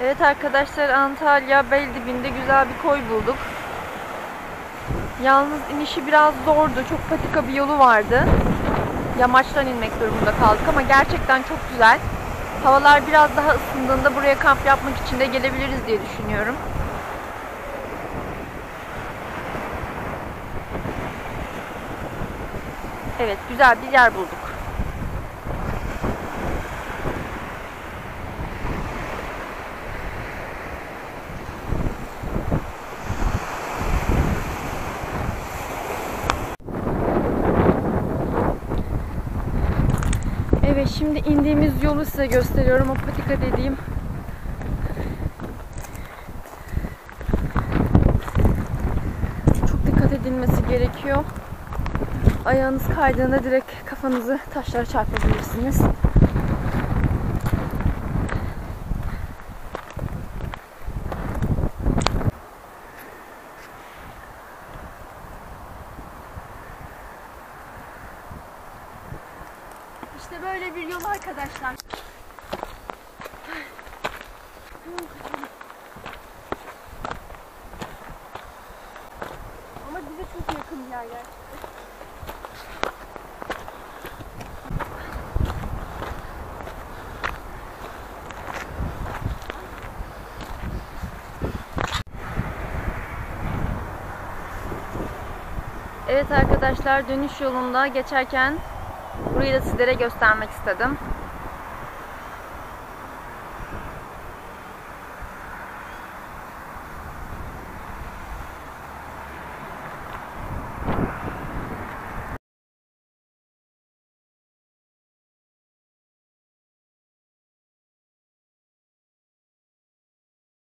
Evet arkadaşlar Antalya Beldibinde güzel bir koy bulduk. Yalnız inişi biraz zordu. Çok patika bir yolu vardı. Yamaçtan inmek durumunda kaldık ama gerçekten çok güzel. Havalar biraz daha ısındığında buraya kamp yapmak için de gelebiliriz diye düşünüyorum. Evet güzel bir yer bulduk. Evet şimdi indiğimiz yolu size gösteriyorum. O patika dediğim. Çok dikkat edilmesi gerekiyor. Ayağınız kaydığında direkt kafanızı taşlara çarpabilirsiniz. İşte böyle bir yol arkadaşlar. Ama bize çok yakın bir yer gerçekten. Evet arkadaşlar dönüş yolunda geçerken burayı da sizlere göstermek istedim.